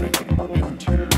African you.